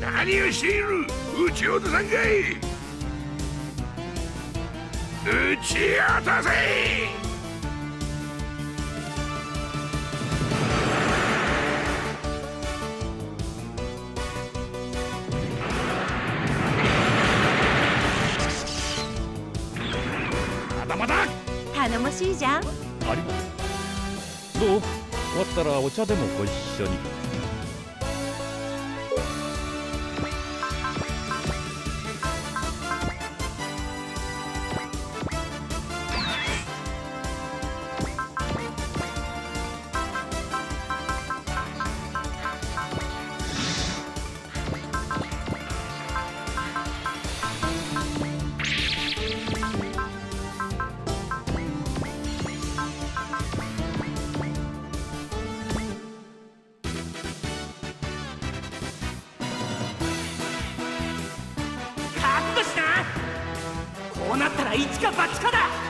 何をしている？撃ち落とさんかい。撃ち落とせ。頼もしいじゃん。ありがとう。どう？終わったらお茶でもご一緒にこうなったら一か八かだ。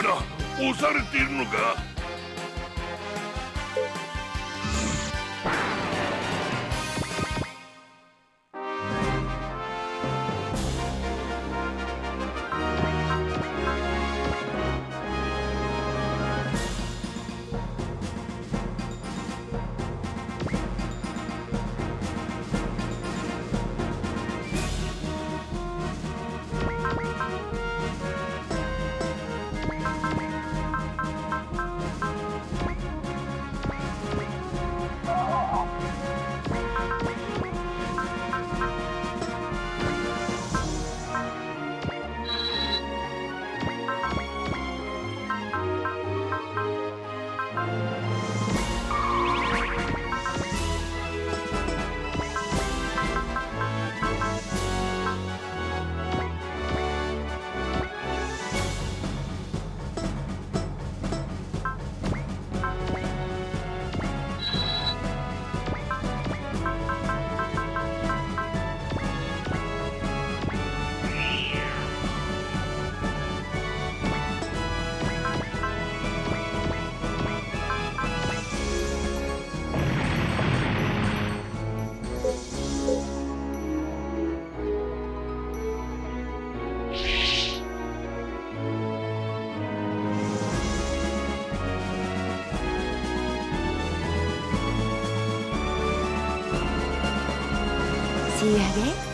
押されているのか？ ရရဲ့